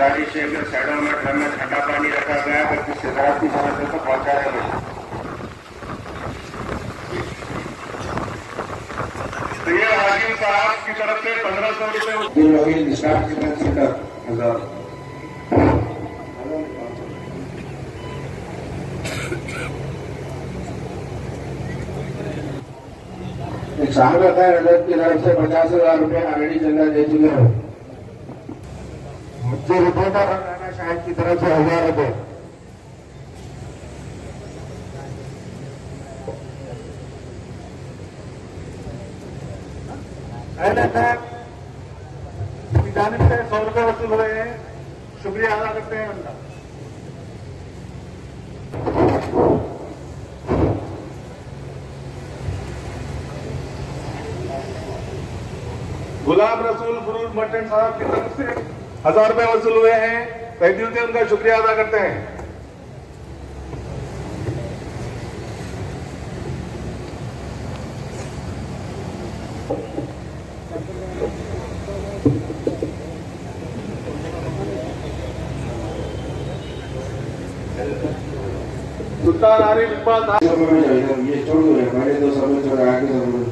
گاڑی سے اگر سائڈوں میں ڈرم میں ٹھنڈا پانی رکھا گیا تو کسی طرح کی سمجھ تو پہنچا تو یہ حاجی صاحب کی طرف سے پندرہ سو روپئے ہزار۔ ایک صاحب رہتا کی طرف سے پچاس ہزار روپئے آلریڈی دے چکے ہیں۔ جو ربونا رانا شاہد کی طرف سے ہوا روپئے جانب سے سو روپئے وصول ہیں۔ شکریہ ادا کرتے ہیں ان کا گلاب رسول فرور صاحب کی طرف سے ہزار روپے وصول ہوئے ہیں۔ تحدیل ان کا شکریہ ادا کرتے ہیں۔ سلطان عارف اقبال یہ چھوڑ دو پہلے تو سب چھوڑا آگے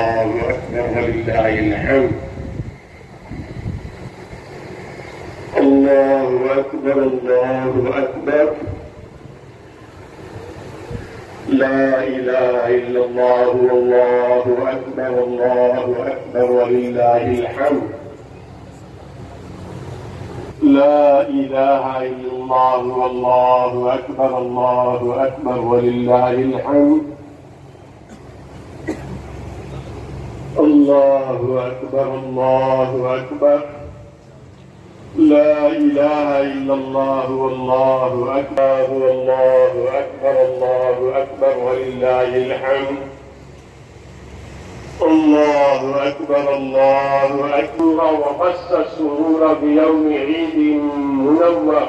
الله أكبر ولله الحمد الله أكبر الله أكبر لا إله إلا الله والله أكبر الله أكبر ولله الحمد لا إله إلا الله والله أكبر الله أكبر ولله الحمد الله أكبر الله أكبر. لا إله إلا الله والله أكبر والله أكبر الله أكبر ولله الحمد. الله أكبر الله أكبر. وقص السرور بيوم عيد منور.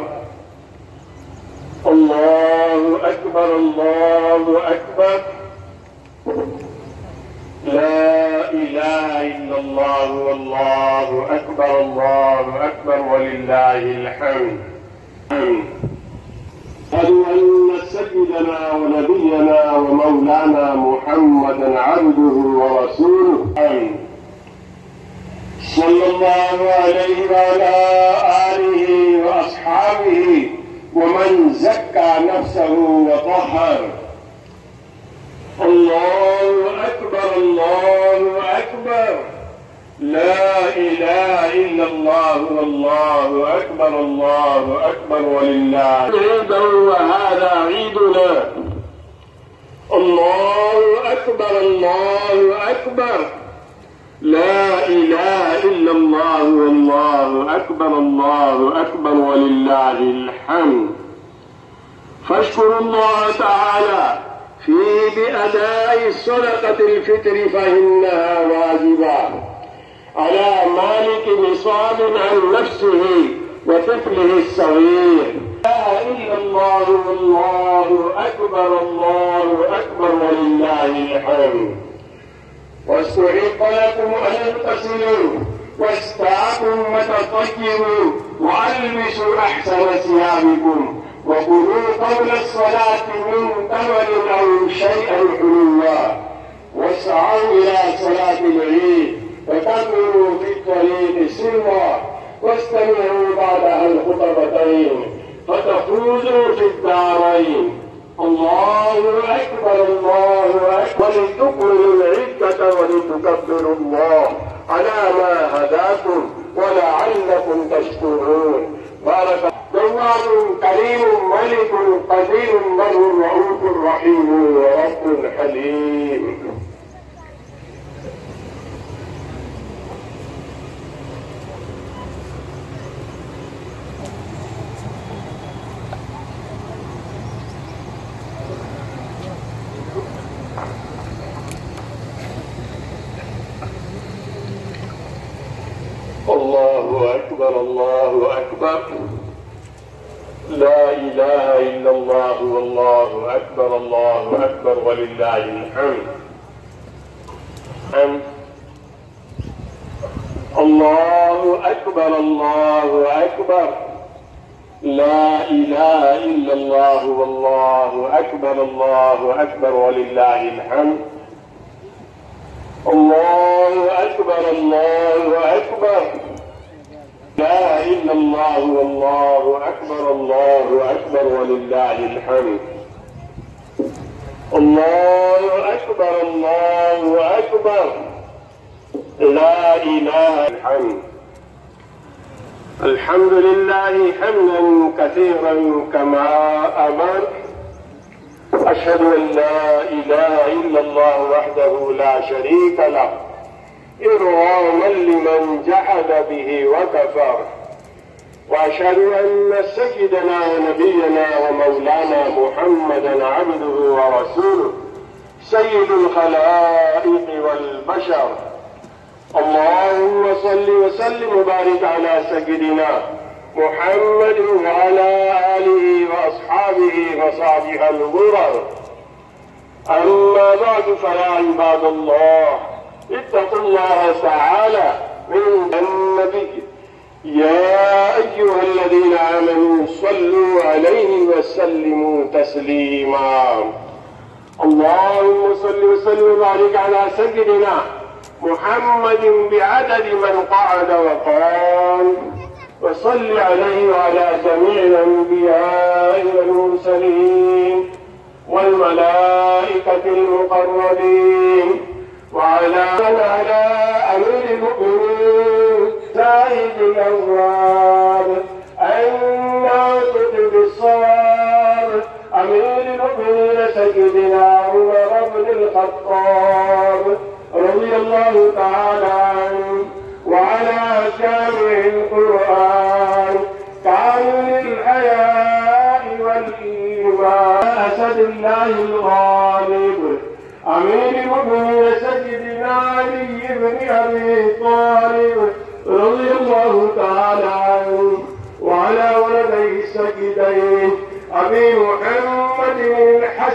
الله أكبر الله أكبر. لا إله إلا الله والله أكبر الله أكبر ولله الحمد أشهد أن سيدنا ونبينا ومولانا محمدا عبده ورسوله. صلى الله عليه وعلى آله وأصحابه ومن زكى نفسه وطهر الله أكبر الله أكبر. لا إله إلا الله والله أكبر الله أكبر ولله عيدا وهذا عيدنا. الله أكبر الله أكبر. لا إله إلا الله والله أكبر الله أكبر ولله الحمد. فاشكروا الله تعالى. في بأداء صدقة الفطر فإنها واجبة. على مالك نصاب عن نفسه وطفله الصغير. لا إلا الله والله أكبر الله أكبر ولله الحمد. واستحق لكم أن تغتسلوا واستعكم وتطيبوا وألبسوا أحسن ثيابكم وكلوا قبل الصلاة من تمر أو شيئا حلوا واسعوا إلى صلاة العيد. وكملوا في الطريق سرا واستمعوا بعدها الخطبتين. فتفوزوا في الدارين. الله أكبر الله أكبر. ولتكملوا العدة ولتكبروا الله على ما هداكم ولعلكم تشكرون. بارك الله كريم ملك قدير بر رؤوف رحيم ورب حليم الله أكبر الله أكبر لا إله إلا الله والله أكبر الله أكبر ولله الحمد. حمد الله أكبر الله أكبر. لا إله إلا الله والله أكبر الله أكبر ولله الحمد. الله أكبر الله أكبر. لا إله إلا الله والله أكبر الله أكبر ولله الحمد. الله أكبر الله أكبر. لا إله الحمد الحمد لله حمدا كثيرا كما أمر. أشهد أن لا إله إلا الله وحده لا شريك له. إرغاما لمن جحد به وكفر. وأشهد أن سيدنا ونبينا ومولانا محمدا عبده ورسوله سيد الخلائق والبشر. اللهم صل وسلم وبارك على سيدنا محمد وعلى آله وأصحابه وصحبه الغرر. أما بعد فيا عباد الله اتقوا الله تعالى من النبي يا أيها الذين آمنوا صلوا عليه وسلموا تسليما. اللهم صل وسلم وبارك على سيدنا محمد بعدد من قعد وقام. وصل عليه وعلى جميع الأنبياء والمرسلين والملائكة المقربين وعلى على أمير المؤمنين سائد الأبواب الخطاب رضي الله تعالى عنه وعلى جامع القرآن. كامل الحياء والإيمان أسد الله الغالب. أمير المؤمنين سيدنا علي بن أبي طالب رضي الله تعالى عنه وعلى ولديه السجدين أبي محمد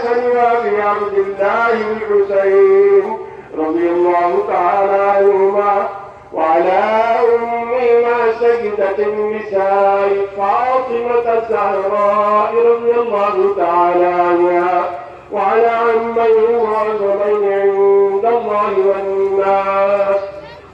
الحسن وأبي عبد الله الحسين رضي الله تعالى عنهما وعلى أمهما سجدة النساء فاطمة الزهراء رضي الله تعالى عنها وعلى عميه وعظمين عند الله والناس.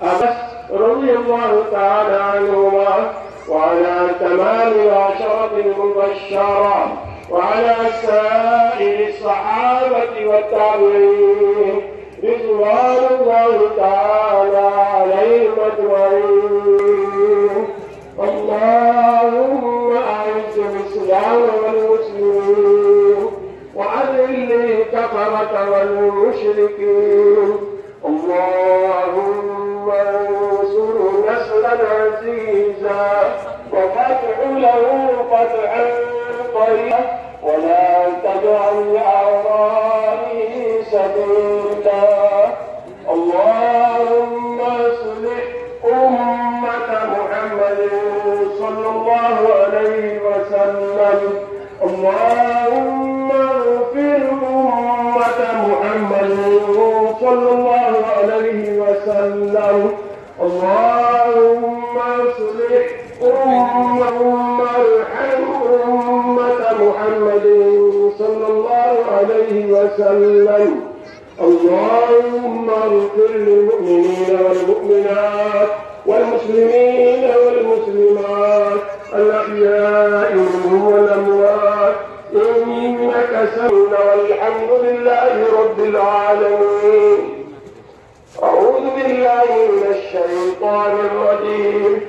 أبس رضي الله تعالى عنهما وعلى تمام العشرة المبشرة. وعلى سائر الصحابة والتابعين رضوان الله تعالى عليهم أجمعين. اللهم أعز الإسلام والمسلمين وأذل الكفرة والمشركين. اللهم انصر نسلا عزيزا وفتح له فتحا قريبا ولا تجعل لأعرائه سبيلا. اللهم اصلح أمة محمد صلى الله عليه وسلم. اللهم اغفر أمة محمد صلى الله عليه وسلم. اللهم اصلح أمة ارحم أمة محمد صلى الله عليه وسلم اللهم اغفر للمؤمنين والمؤمنات والمسلمين والمسلمات الأحياء منهم والأموات. إنك سميع والحمد لله رب العالمين. أعوذ بالله من الشيطان الرجيم.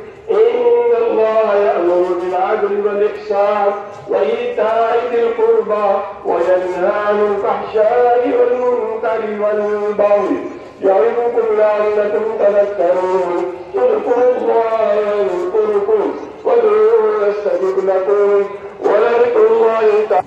الله يأمر بالعدل والإحسان وإيتاء ذي القربى وينهى عن الفحشاء والمنكر والبغي. يعظكم لعلكم تذكرون. اذكروا الله يذكركم وادعوه يستجب لكم. ولذكر الله تعالى.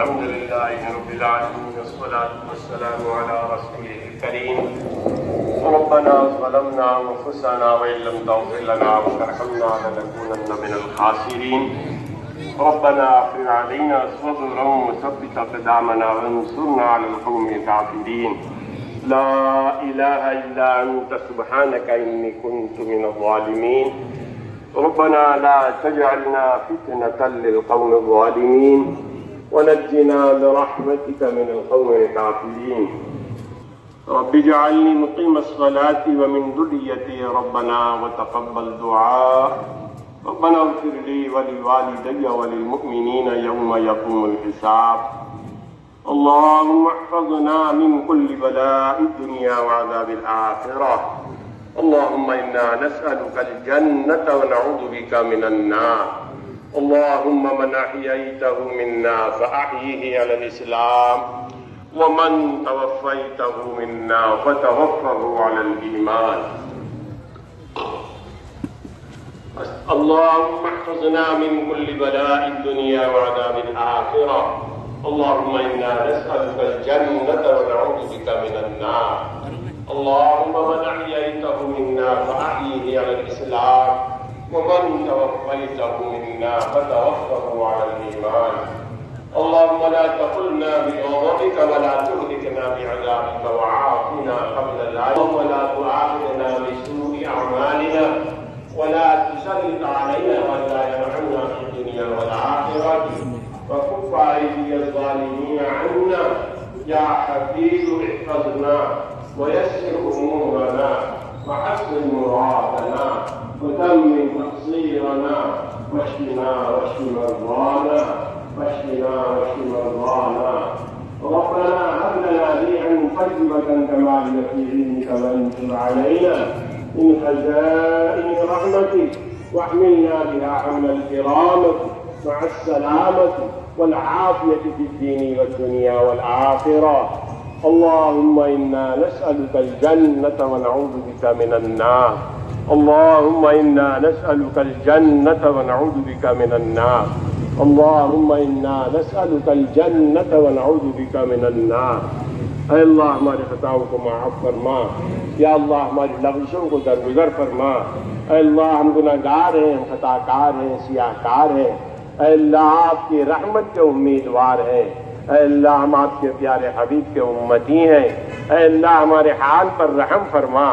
الحمد لله رب العالمين والصلاة والسلام على رسوله الكريم. ربنا ظلمنا أنفسنا وإن لم تغفر لنا وترحمنا لنكونن من الخاسرين. ربنا أفرغ علينا صبرا وثبت أقدامنا وانصرنا على القوم الكافرين. لا إله إلا أنت سبحانك إني كنت من الظالمين. ربنا لا تجعلنا فتنة للقوم الظالمين. ونجنا برحمتك من القوم الكافرين. رب اجعلني مقيم الصلاة ومن ذريتي ربنا وتقبل دعاء. ربنا اغفر لي ولوالدي وللمؤمنين يوم يقوم الحساب. اللهم احفظنا من كل بلاء الدنيا وعذاب الآخرة. اللهم إنا نسألك الجنة ونعوذ بك من النار. اللهم من أحييته منا فأحيه على الإسلام ومن توفيته منا فتوفه على الإيمان. اللهم احفظنا من كل بلاء الدنيا وعذاب الآخرة. اللهم إنا نسألك الجنة ونعوذ بك من النار. اللهم من أحييته منا فأحيه على الإسلام. ومن توفيته منا فتوفه على الإيمان. اللهم لا تقلنا بغضبك ولا تهلكنا بعذابك وعافنا قبل العلم ولا تؤاخذنا بسوء أعمالنا ولا تسلط علينا من لا ينفعنا في الدنيا والآخرة. وكف أيدي الظالمين عنا. يا حفيظ احفظنا ويسر أمورنا وحسن مرادنا. وتمم تقصيرنا واشفنا واشف مرضانا واشفنا واشف مرضانا ربنا هب لنا ريحا طيبة كما هي في علمك وانشر علينا من خزائن رحمتك. واحملنا بها حمل الكرامة مع السلامة والعافية في الدين والدنيا والآخرة. اللهم إنا نسألك الجنة ونعوذ بك من النار. اللهم إنا نسألك الجنة ونعوذ بك من النار. اللهم إنا نسألك الجنة ونعوذ بك من النار. اے اللہ ہماری خطاؤں کو معاف فرما. یا اللہ ہماری لغزشوں کو درگزر فرما. اے اللہ ہم گناہ گار ہیں ہم خطا کار ہیں سیاہ کار ہیں. اے اللہ آپ کی رحمت کے امیدوار ہیں. اے اللہ ہم آپ کے پیارے حبیب کے امتی ہیں. اے اللہ ہمارے حال پر رحم فرما.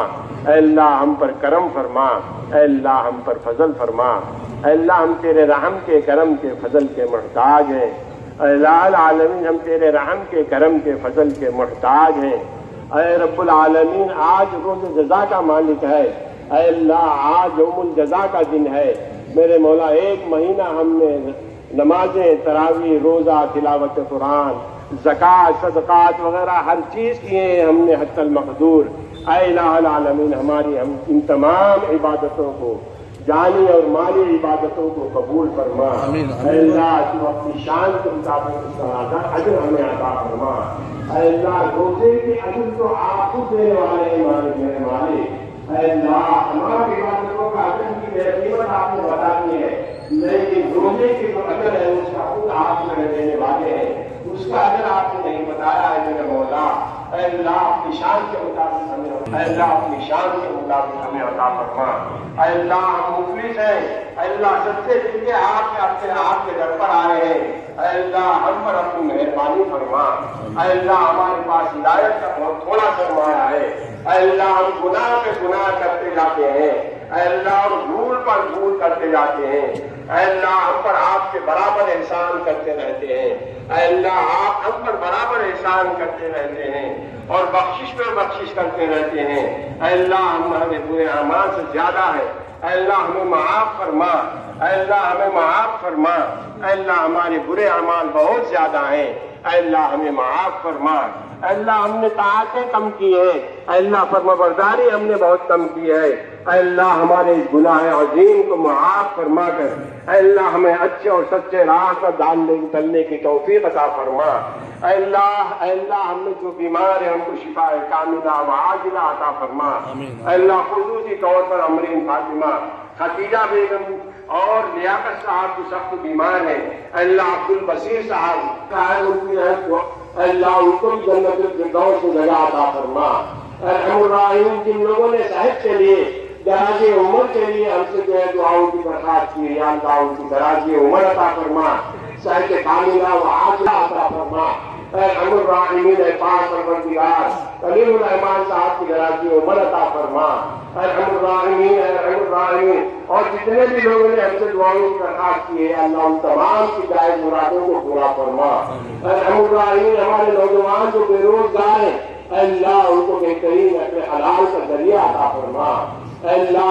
اے اللہ ہم پر کرم فرما، اے اللہ ہم پر فضل فرما، اے اللہ ہم تیرے رحم کے کرم کے فضل کے محتاج ہیں، اے لال ہم تیرے رحم کے کرم کے فضل کے محتاج ہیں، اے رب العالمین آج روز جزا کا مالک ہے، اے اللہ آج یوم الجزا کا دن ہے، میرے مولا ایک مہینہ ہم نے نمازیں تراویح روزہ، تلاوت قرآن، زکوٰۃ، صدقات وغیرہ ہر چیز کیے ہم نے حتی المقدور اے الہ العالمین ہماری ہم ان تمام عبادتوں کو جانی اور مالی عبادتوں کو قبول فرما۔ اے اللہ تو اپنی شان کے مطابق اس کا اجر ہمیں عطا فرما۔ اے اللہ روزے کے اجر تو آپ کو دینے والے میرے مالک۔ اے اللہ تمام عبادتوں کا اجر کی قیمت آپ نے بتا دی ہے۔ لیکن روزے کے جو اجر ہے اس کا خود آپ ہمیں دینے والے ہیں۔ اس کا اجر اے اللہ، اپنی شان کے مطابق ہمیں اے اللہ، اپنی شان کے مطابق ہمیں عطا فرما۔ اے اللہ، ہم مفلس ہیں۔ اے اللہ سچے دل کے ہاتھ میں اپنے ہاتھ کے در پر آئے ہیں، اے اللہ، ہم پر اپنی مہربانی فرما۔ اے اللہ، ہمارے پاس ہدایت کا بہت تھوڑا سرمایا ہے۔ اے اللہ، ہم گناہ پہ گناہ کرتے جاتے ہیں۔ اے اللہ ہم بھول پر بھول کرتے جاتے ہیں۔ اے اللہ، ہم پر آپ کے برابر احسان کرتے رہتے ہیں۔ اے اللہ، آپ ہم پر برابر احسان کرتے رہتے ہیں اور بخشش پر بخشش کرتے رہتے ہیں۔ اے اللہ، ہم ہمیں برے امان سے زیادہ ہے اے اللہ، ہمیں معاف فرما۔ اے اللہ، ہمیں معاف فرما۔ اے اللہ، ہمارے برے اعمال بہت زیادہ ہیں۔ اے اللہ، ہمیں معاف فرما۔ اللہ ہم نے طاعتیں کم کی ہیں۔ اللہ فرما برداری ہم نے بہت کم کی ہے۔ اللہ ہمارے اس گناہ عظیم کو معاف فرما کر۔ اللہ ہمیں اچھے اور سچے راہ کا دان چلنے کی توفیق عطا فرما۔ اے اللہ اے اللہ ہم نے جو بیمار ہے ہم کو شفا کاملہ و عاجلہ عطا فرما۔ اے اللہ خصوصی طور پر امرین فاطمہ خدیجہ بیگم اور لیاقت صاحب جو سخت بیمار ہیں۔ اللہ عبد البصیر صاحب۔ اللہ ان کو بھی جنت الفردوس میں جگہ عطا فرما۔ الرحیم جن لوگوں نے صاحب کے لیے، دراز عمر کے لیے ہم سے جو ہے دعاؤں کی برکات کی یا اللہ ان کی، دراز عمر عطا فرما۔ صاحب کاملہ و عاجلہ عطا فرما۔ اے امر اے پاک پروردگار، کلیم الرحمان صاحب کی درازی عمر عطا فرما۔ اے ارحم الراحمین اے ارحم الراحمین اور جتنے بھی لوگوں نے ہم سے دعاؤں کی درخواست کی ہے، اللہ ان تمام کی جائز مرادوں کو پورا فرما۔ اے ارحم الراحمین ہمارے نوجوان جو بے روزگار ہیں، اے اللہ ان کو بہترین اپنے حلال کا ذریعہ عطا فرما۔ اے اللہ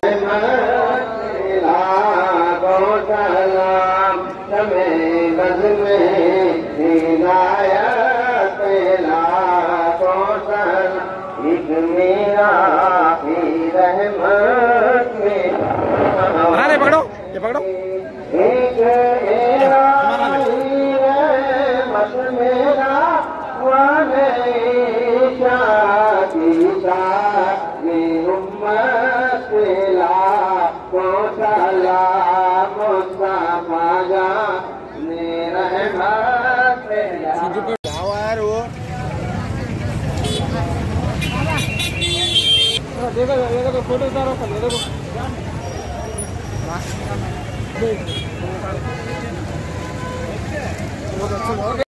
अरे पकड़ो ये पकड़ो فوٹو